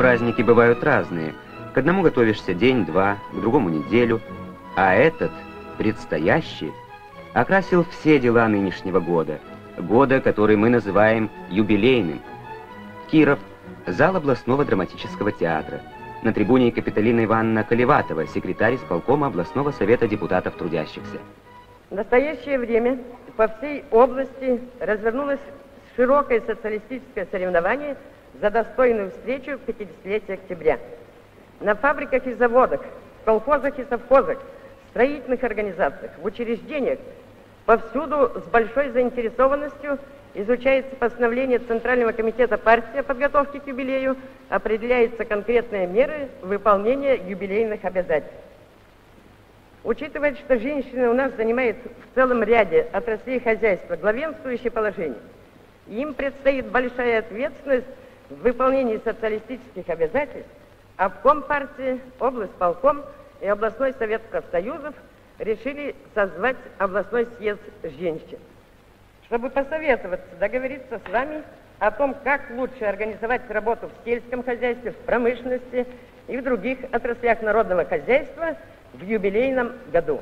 праздники бывают разные. К одному готовишься день-два, к другому неделю, а этот, предстоящий, окрасил все дела нынешнего года, года, который мы называем юбилейным. Киров, зал областного драматического театра. На трибуне Капиталина Ивановна Колеватова, секретарь исполкома областного совета депутатов трудящихся. В настоящее время по всей области развернулось широкое социалистическое соревнование за достойную встречу 50-летия октября. На фабриках и заводах, в колхозах и совхозах, в строительных организациях, в учреждениях повсюду с большой заинтересованностью изучается постановление Центрального комитета партии о подготовке к юбилею, определяются конкретные меры выполнения юбилейных обязательств. Учитывая, что женщины у нас занимают в целом ряде отраслей хозяйства главенствующее положение, им предстоит большая ответственность в выполнении социалистических обязательств, а в Компартии, область полком и областной совет профсоюзов решили созвать областной съезд женщин чтобы посоветоваться, договориться с вами о том, как лучше организовать работу в сельском хозяйстве, в промышленности и в других отраслях народного хозяйства в юбилейном году.